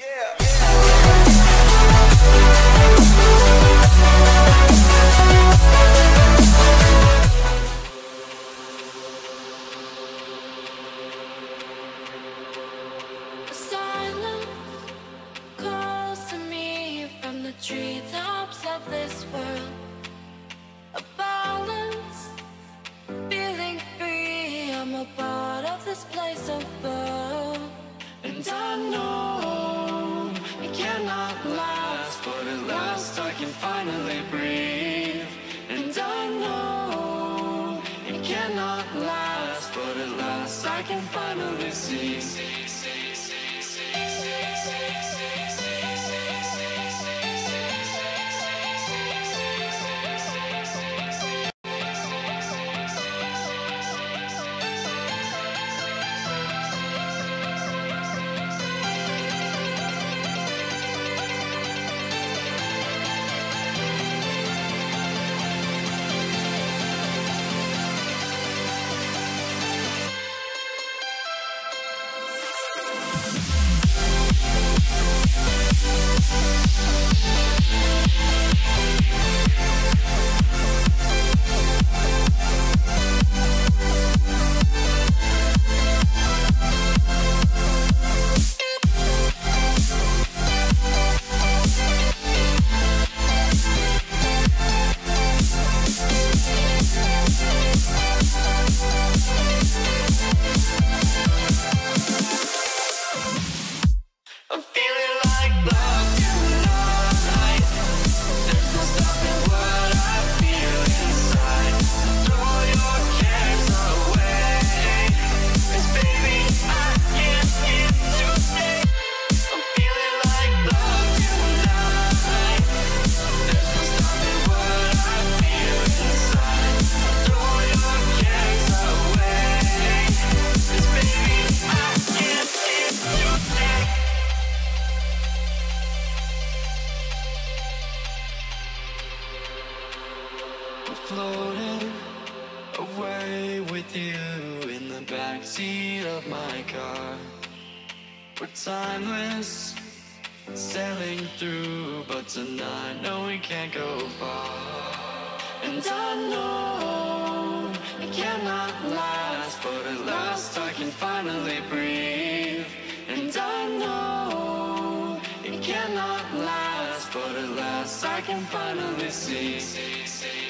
Silence can finally breathe. And I know it cannot last, but at last I can finally see. Away with you in the backseat of my car. We're timeless, sailing through, but tonight, no, we can't go far. And I know it cannot last, but at last I can finally breathe. And I know it cannot last, but at last I can finally see.